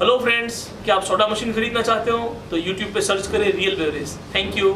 Hello friends क्या आप soda machine खरीदना चाहते हो? तो यूट्यूब पे सर्च करें रियल बेवरेज थैंक यू